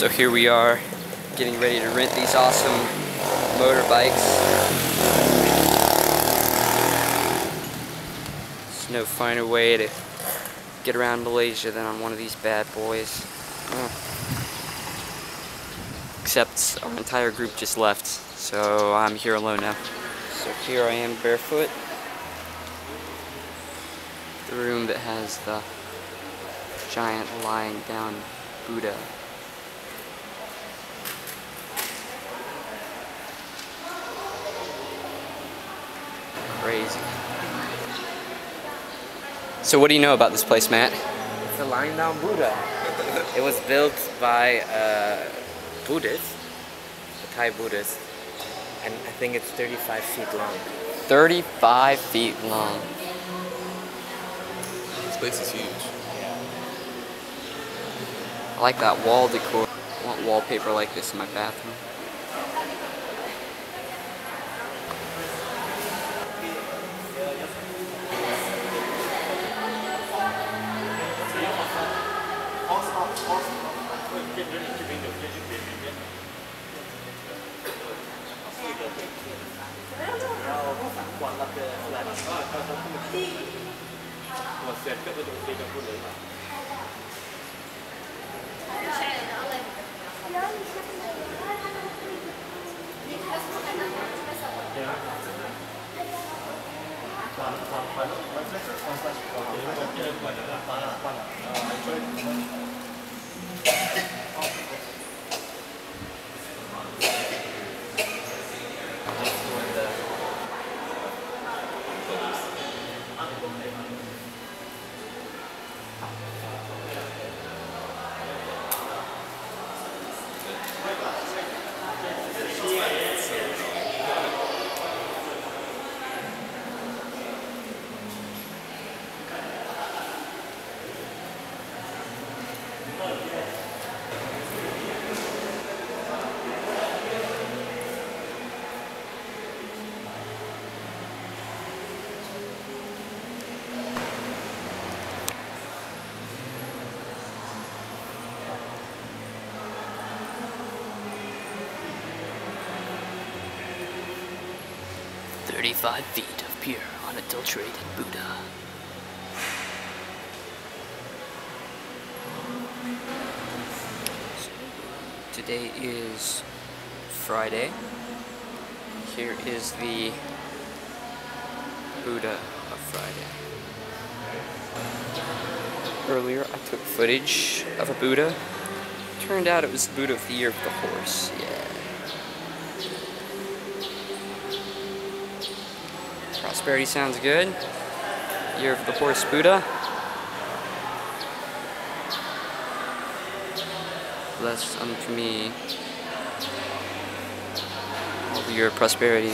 So here we are, getting ready to rent these awesome motorbikes. There's no finer way to get around Malaysia than on one of these bad boys. Except our entire group just left, so I'm here alone now. So here I am barefoot. The room that has the giant lying down Buddha. Crazy. So what do you know about this place, Matt? It's a lying down Buddha. it was built by uh, Buddhists, a Thai Buddhist, and I think it's 35 feet long. 35 feet long. This place is huge. I like that wall decor. I want wallpaper like this in my bathroom. 好死好死好死，会变成你这边有些就别这边。管那个，我塞，这的东西就不能的。反正我们这 know. But I just want to say, Thirty-five feet of pure, unadulterated Buddha. Today is Friday. Here is the Buddha of Friday. Earlier I took footage of a Buddha. Turned out it was the Buddha of the Year of the Horse. Yeah. Prosperity sounds good. Year of the Horse Buddha. Bless unto me year of prosperity.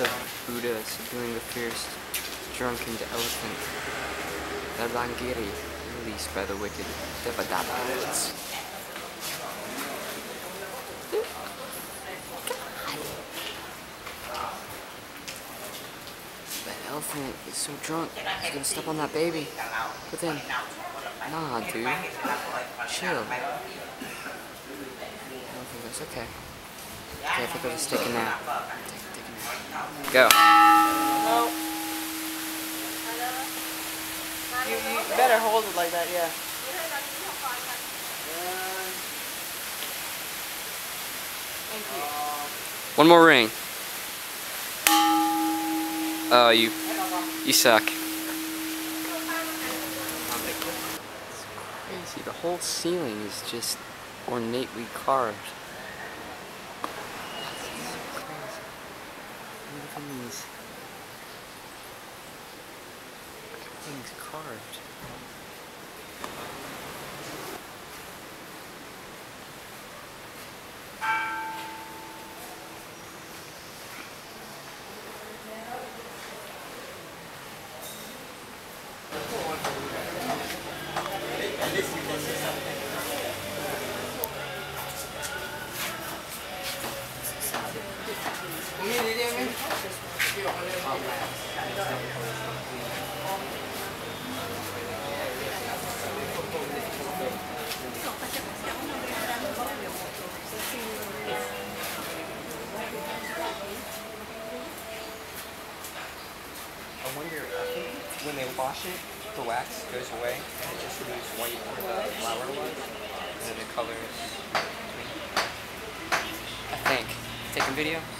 A Buddha subduing the fierce, drunken elephant. the Nalagiri, released by the wicked Devadatta. That elephant is so drunk, he's gonna step on that baby. But then, nah, dude. Chill. Elephant goes, okay. Okay, I think I'll just take a nap. Take, take a nap. Go. No. You, you better hold it like that, yeah. Thank you. One more ring. Oh, you, you suck. It's crazy. The whole ceiling is just ornately carved. That's so crazy. Look these things carved. I wonder, I think when they wash it, the wax goes away and it just leaves white where the flower was. And then the colors. I think. Taking video?